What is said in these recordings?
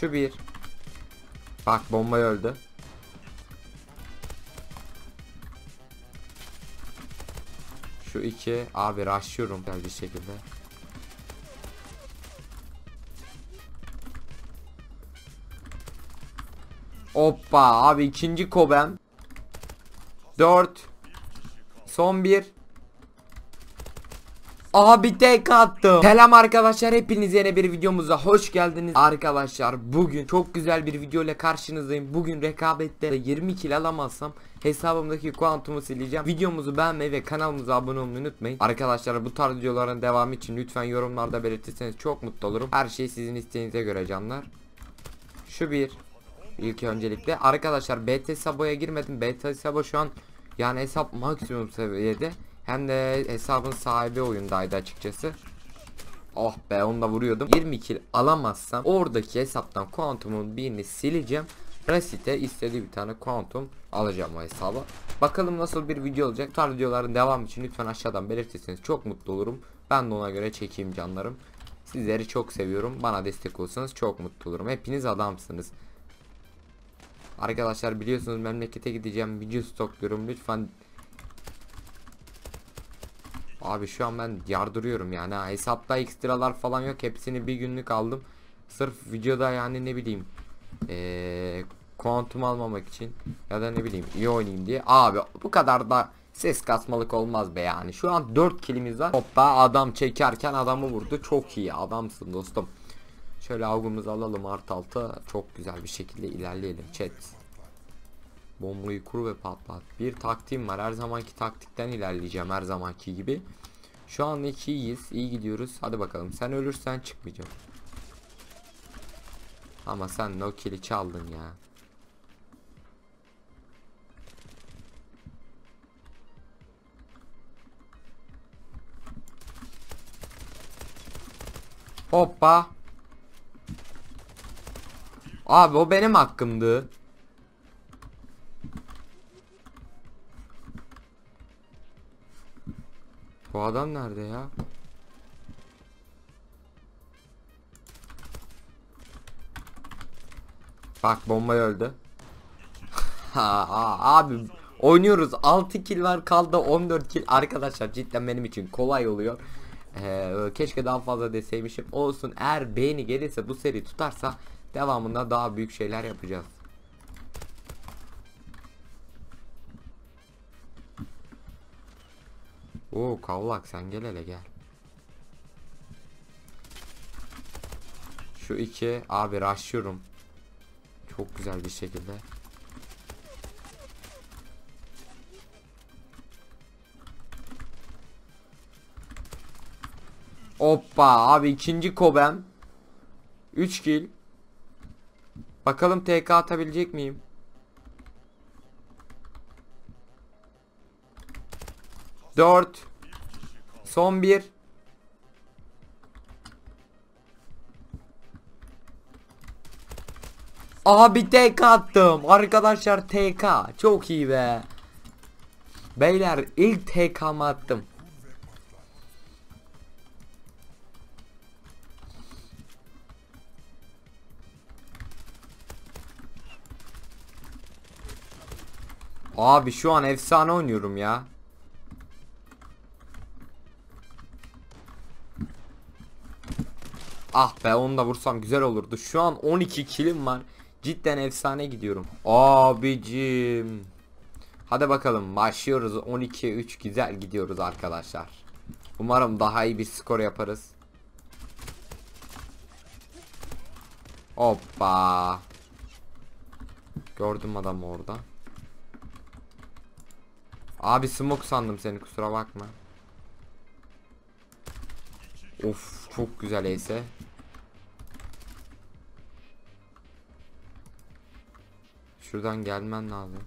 Şu bir. Bak bombayı öldü. Şu iki. Abi rushlıyorum güzel bir şekilde. Hoppa abi ikinci kobem. 4 Son bir Abi tek attım. Selam arkadaşlar hepiniz yeni bir videomuza hoş geldiniz. Arkadaşlar bugün çok güzel bir video ile karşınızdayım. Bugün rekabette 20 kill alamazsam hesabımdaki kuantumu sileceğim. Videomuzu beğenmeyi ve kanalımıza abone olmayı unutmayın. Arkadaşlar bu tarz videoların devamı için lütfen yorumlarda belirtirseniz çok mutlu olurum. Her şey sizin isteğinize göre canlar. Şu bir İlk öncelikle arkadaşlar BT Sabo'ya girmedim. BT Sabo şu an yani hesap maksimum seviyede. Hem de hesabın sahibi oyundaydı açıkçası. Oh be onu da vuruyordum. 20 kill alamazsam oradaki hesaptan kuantumun birini sileceğim. Resite istediği bir tane kuantum alacağım o hesaba. Bakalım nasıl bir video olacak. Bu tarz videoların devam için lütfen aşağıdan belirtirseniz çok mutlu olurum. Ben de ona göre çekeyim canlarım. Sizleri çok seviyorum. Bana destek olsanız çok mutlu olurum. Hepiniz adamsınız. Arkadaşlar biliyorsunuz memlekete gideceğim. Video stokluyorum. Lütfen Abi şu an ben yardırıyorum yani. Ha. hesapta ekstralar falan yok. Hepsini bir günlük aldım. Sırf videoda yani ne bileyim ee, kuantum almamak için ya da ne bileyim iyi oynayayım diye. Abi bu kadar da ses kasmalık olmaz be yani. Şu an 4 kilimiz var. Hoppa adam çekerken adamı vurdu. Çok iyi adamsın dostum. Şöyle avgumuzu alalım. Art alta çok güzel bir şekilde ilerleyelim. Chat Bombayı kur ve patlat. Bir taktiğim var. Her zamanki taktikten ilerleyeceğim her zamanki gibi. Şu an iki iyiyiz. İyi gidiyoruz. Hadi bakalım. Sen ölürsen çıkmayacağım. Ama sen no çaldın ya. Hoppa. Abi o benim hakkımdı. Bu adam nerede ya? Bak bomba öldü. ha, abi oynuyoruz 6 kill var kaldı 14 kill arkadaşlar cidden benim için kolay oluyor. Ee, keşke daha fazla deseymişim olsun eğer beğeni gelirse bu seri tutarsa devamında daha büyük şeyler yapacağız. Oo kavlak sen gel hele gel. Şu iki abi rushlıyorum. Çok güzel bir şekilde. Hoppa abi ikinci kobem. 3 kill. Bakalım TK atabilecek miyim? Dört. Son bir. Abi TK attım. Arkadaşlar TK. Çok iyi be. Beyler ilk TK'mı attım. Abi şu an efsane oynuyorum ya. Ah be onu da vursam güzel olurdu. Şu an 12 kilim var. Cidden efsane gidiyorum. Abicim. Hadi bakalım başlıyoruz. 12-3 güzel gidiyoruz arkadaşlar. Umarım daha iyi bir skor yaparız. Hoppa. Gördüm adamı orada. Abi smoke sandım seni kusura bakma. Of çok güzel ese. Şuradan gelmen lazım.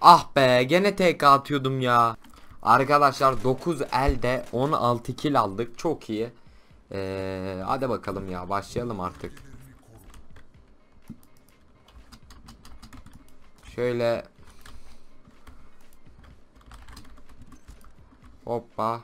Ah be gene TK atıyordum ya. Arkadaşlar 9 elde 16 kill aldık. Çok iyi. Ee, hadi bakalım ya başlayalım artık. Şöyle Hoppa.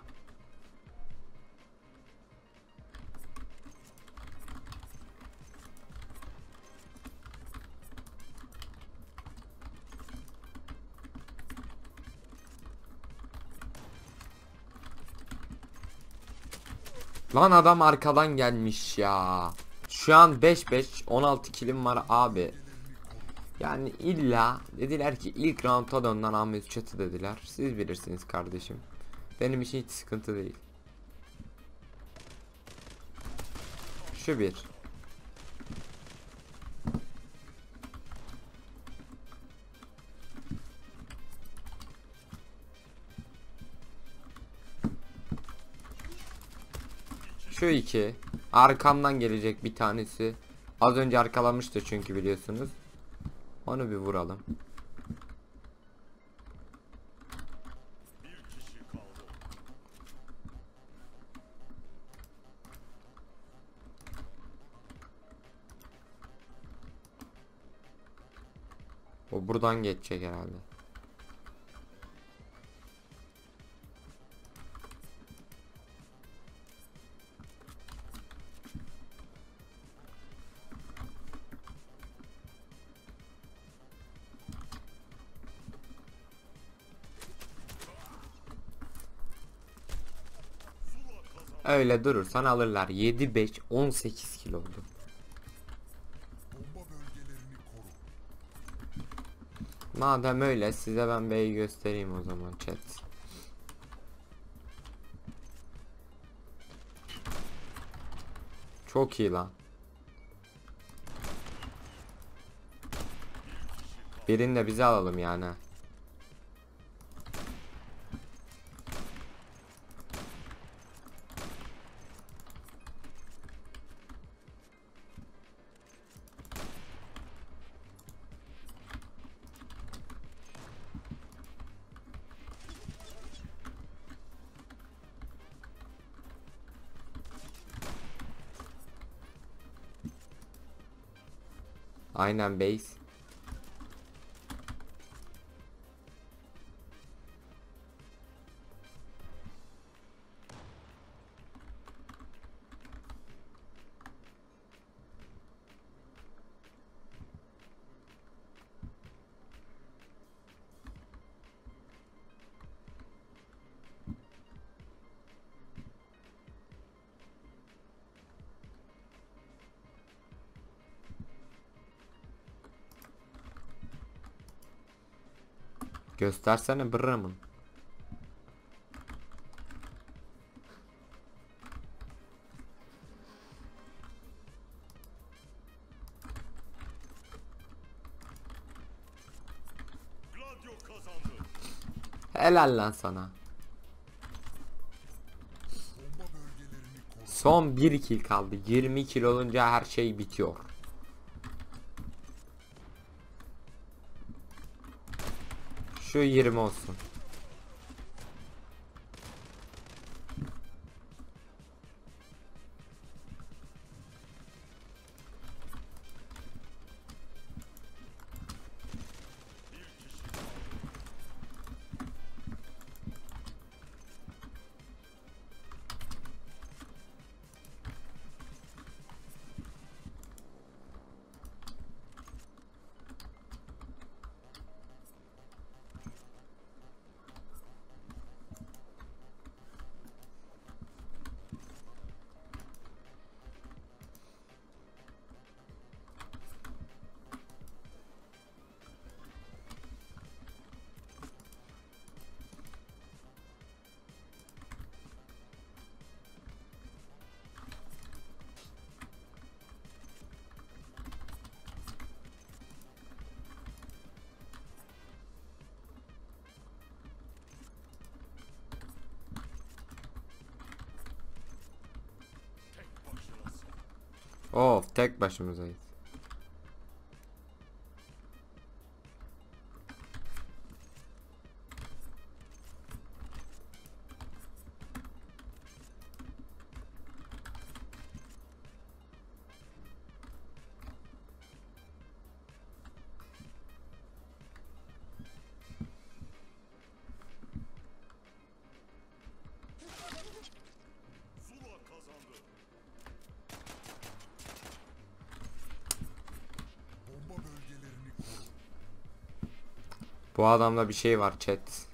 Lan adam arkadan gelmiş ya. Şu an 5-5 16 kilim var abi. Yani illa dediler ki ilk round'a dönden Ahmet Çatı dediler. Siz bilirsiniz kardeşim. Benim için hiç sıkıntı değil. Şu bir. Şu iki. Arkamdan gelecek bir tanesi. Az önce arkalamıştı çünkü biliyorsunuz. Onu bir vuralım. O buradan geçecek herhalde. Öyle durursan alırlar. 7 5 18 kilo oldu. Madem öyle size ben B'yi göstereyim o zaman chat. Çok iyi lan. Birini de bize alalım yani. Aynen base. Göstersene kazandı. Helal lan sana. Son 1 kill kaldı. 20 kill olunca her şey bitiyor. Şu 20 olsun. Of tek başımızayız. Bu adamda bir şey var chat.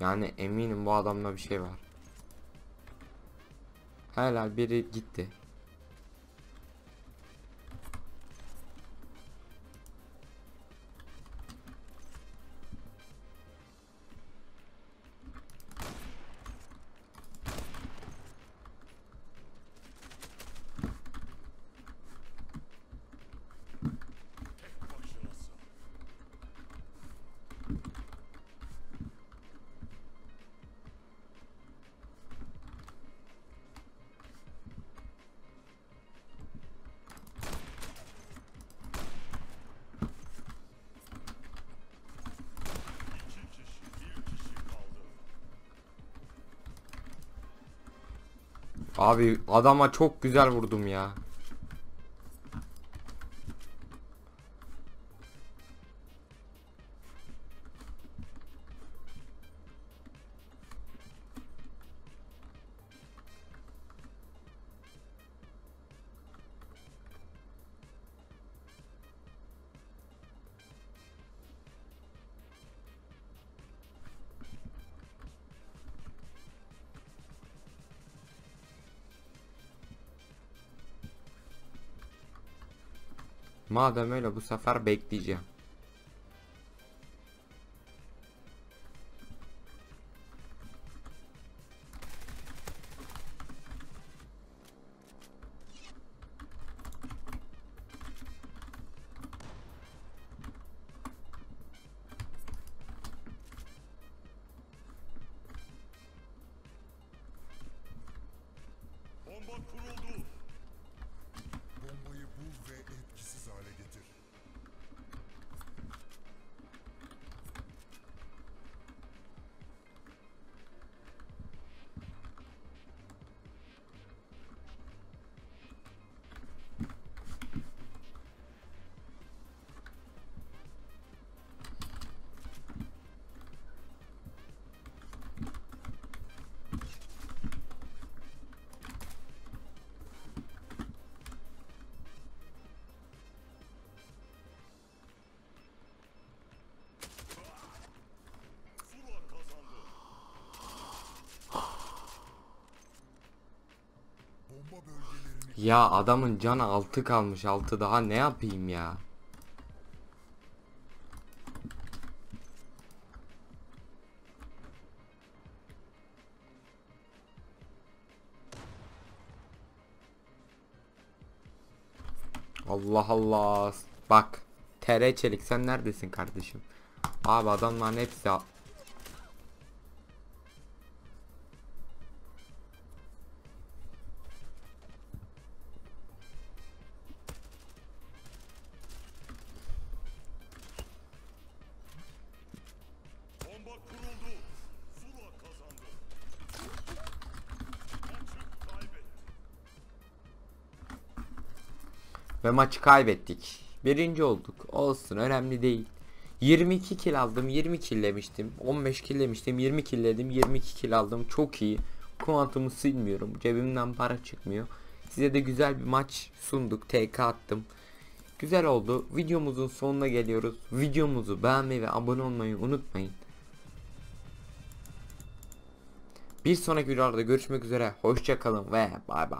Yani eminim bu adamda bir şey var. Helal biri gitti. Abi adama çok güzel vurdum ya. Madem öyle bu sefer bekleyeceğim. Bomba kuruldu. Ya adamın canı 6 kalmış 6 daha ne yapayım ya? Allah Allah. Bak. TR Çelik sen neredesin kardeşim? Abi adamların hepsi Ve maçı kaybettik. Birinci olduk. Olsun önemli değil. 22 kill aldım. 20 killemiştim. 15 killemiştim. 20 killedim. 22 kill aldım. Çok iyi. Kuantumu silmiyorum. Cebimden para çıkmıyor. Size de güzel bir maç sunduk. TK attım. Güzel oldu. Videomuzun sonuna geliyoruz. Videomuzu beğenmeyi ve abone olmayı unutmayın. Bir sonraki videolarda görüşmek üzere. Hoşçakalın ve bay bay.